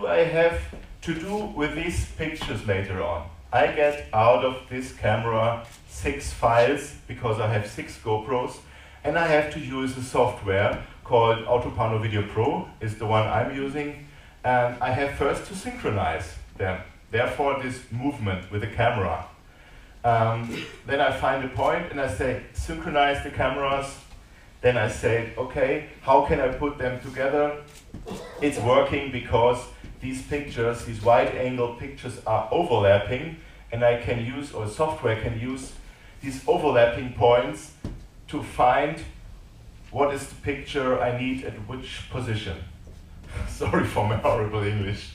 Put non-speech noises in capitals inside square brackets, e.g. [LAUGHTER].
do I have to do with these pictures later on? I get out of this camera six files because I have six GoPros and I have to use a software called Autopano Video Pro is the one I'm using and I have first to synchronize them. Therefore this movement with the camera. Um, then I find a point and I say synchronize the cameras. Then I say, okay, how can I put them together? It's working because these pictures, these wide angle pictures are overlapping and I can use, or software can use these overlapping points to find what is the picture I need at which position. [LAUGHS] Sorry for my horrible English.